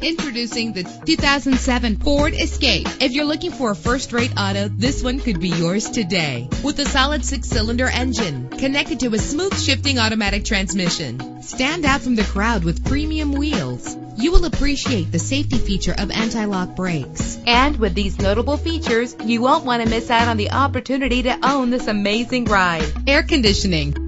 Introducing the 2007 Ford Escape. If you're looking for a first-rate auto, this one could be yours today. With a solid six-cylinder engine connected to a smooth shifting automatic transmission. Stand out from the crowd with premium wheels. You will appreciate the safety feature of anti-lock brakes. And with these notable features, you won't want to miss out on the opportunity to own this amazing ride. Air conditioning,